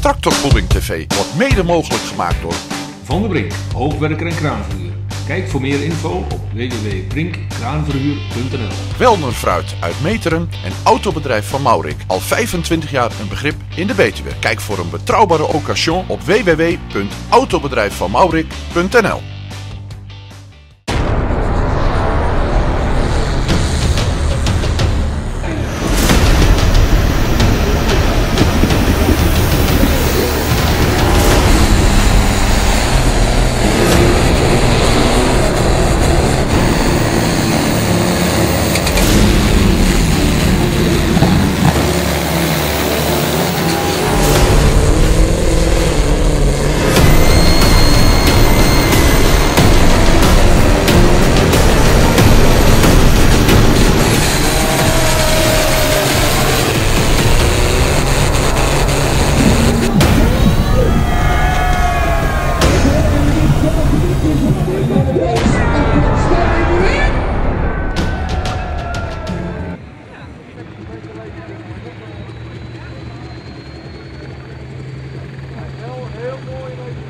Tractorvoeding TV wordt mede mogelijk gemaakt door Van der Brink, hoogwerker en kraanverhuur. Kijk voor meer info op www.brinkkraanverhuur.nl Welner Fruit uit Meteren en Autobedrijf van Maurik. Al 25 jaar een begrip in de Betuwe. Kijk voor een betrouwbare occasion op www.autobedrijfvanmaurik.nl boy,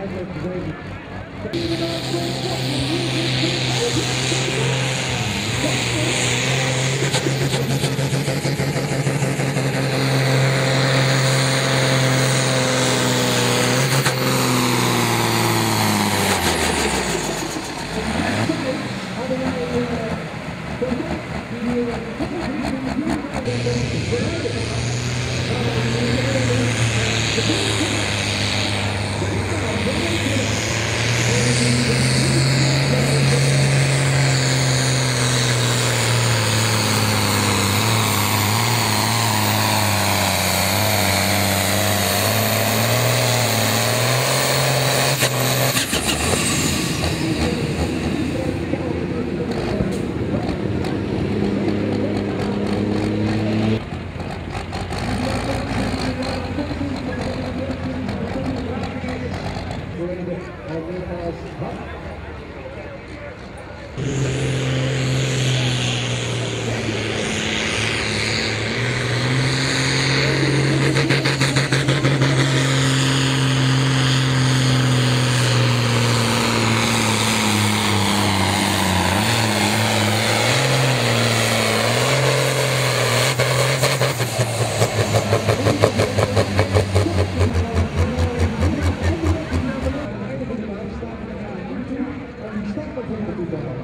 Thank you. people.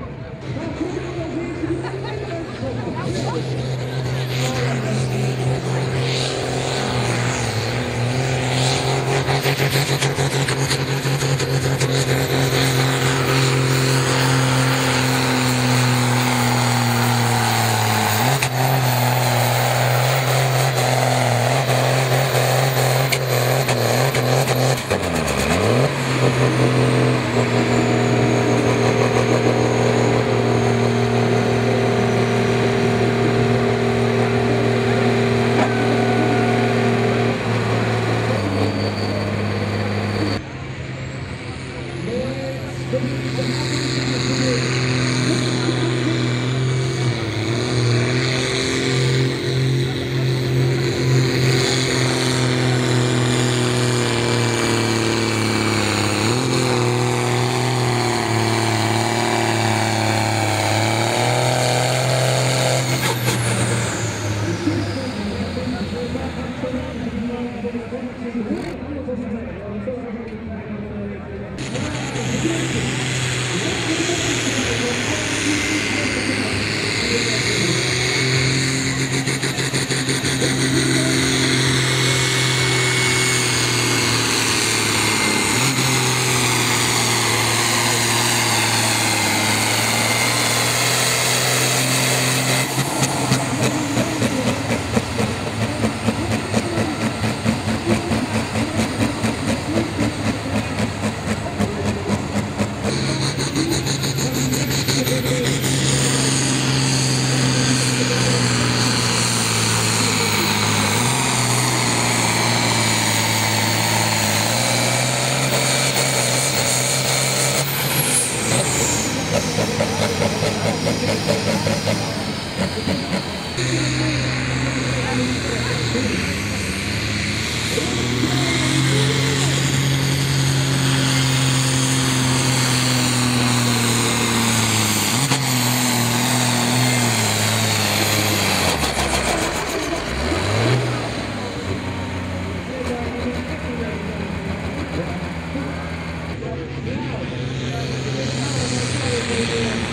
Thank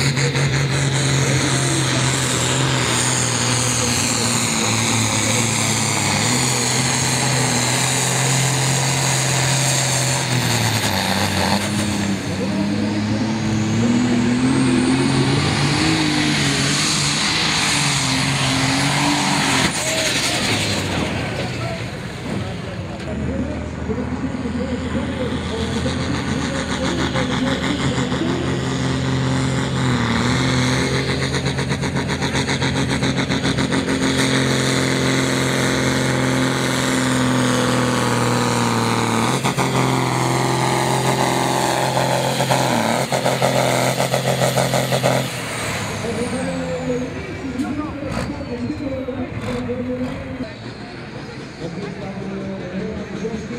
you.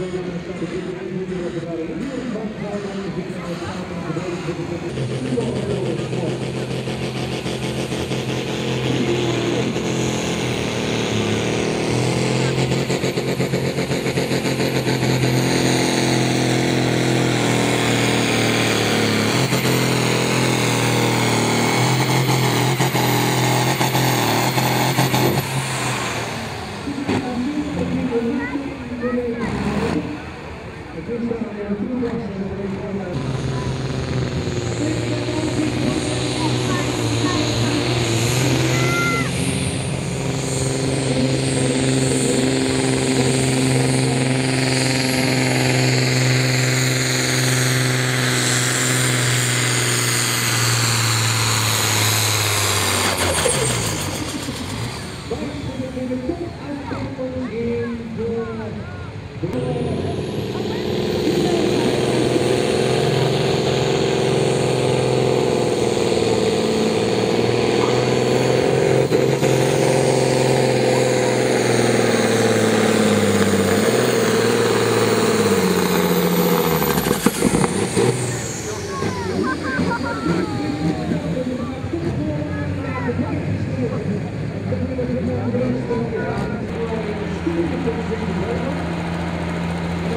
Thank you. Thank.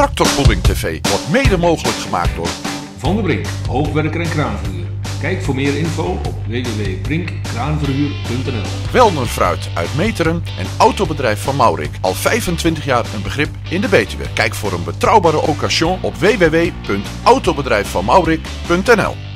Tractorvoeding TV wordt mede mogelijk gemaakt door Van der Brink, hoogwerker en kraanverhuur. Kijk voor meer info op www.brinkkraanverhuur.nl Welner Fruit uit Meteren en Autobedrijf van Maurik. Al 25 jaar een begrip in de Betuwe. Kijk voor een betrouwbare occasion op www.autobedrijfvanmaurik.nl